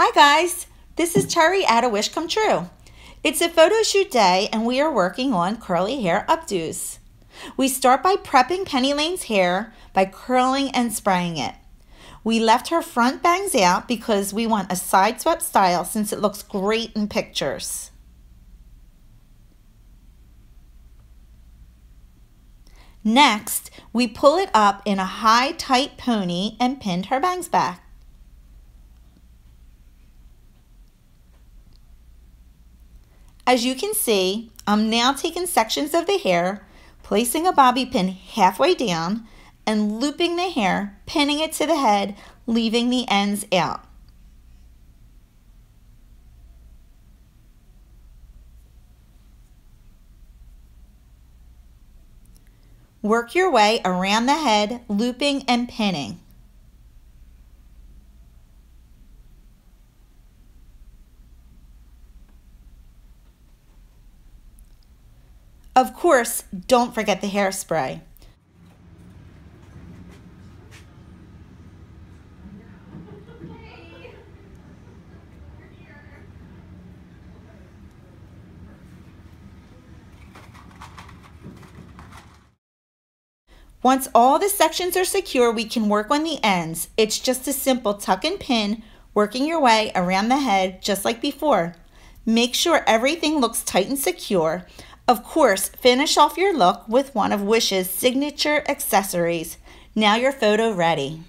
Hi guys, this is Terri at A Wish Come True. It's a photo shoot day and we are working on curly hair updos. We start by prepping Penny Lane's hair by curling and spraying it. We left her front bangs out because we want a side swept style since it looks great in pictures. Next, we pull it up in a high tight pony and pinned her bangs back. As you can see, I'm now taking sections of the hair, placing a bobby pin halfway down, and looping the hair, pinning it to the head, leaving the ends out. Work your way around the head, looping and pinning. Of course, don't forget the hairspray. Once all the sections are secure, we can work on the ends. It's just a simple tuck and pin, working your way around the head just like before. Make sure everything looks tight and secure. Of course, finish off you're look with one of Wish's signature accessories. Now your photo ready.